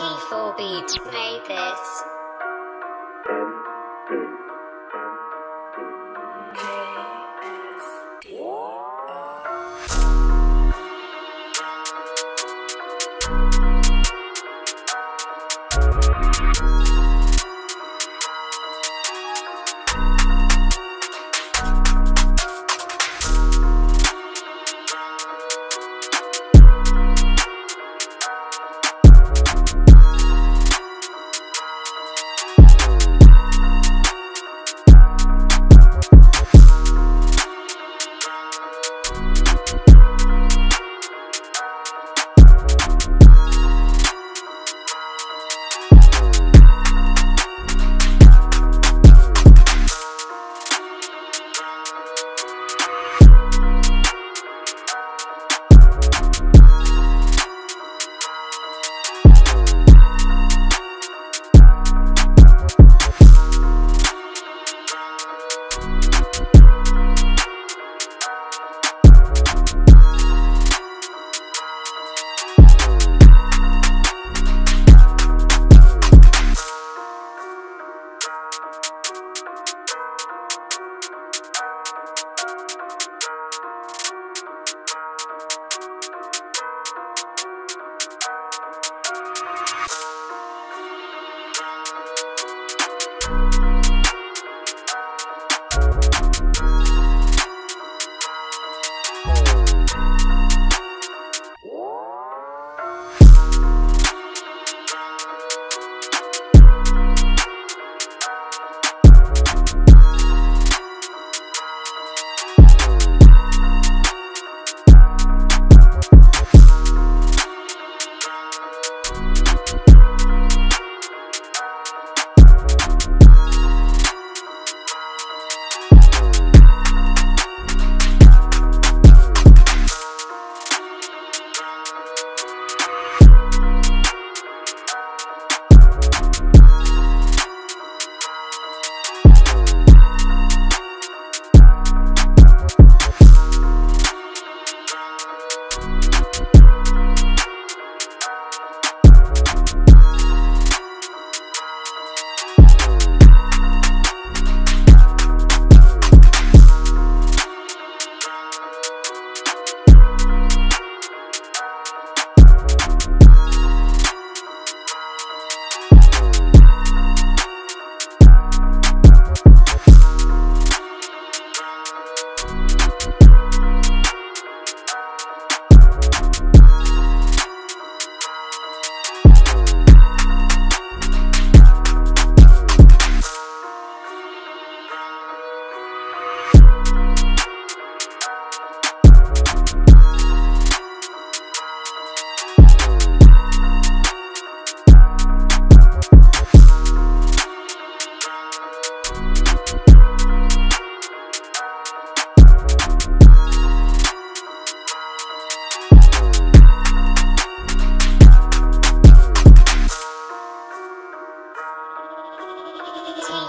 T4 Beach made this.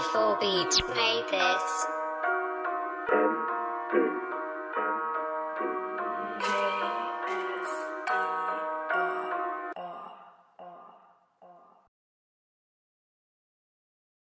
T4 Beach made this.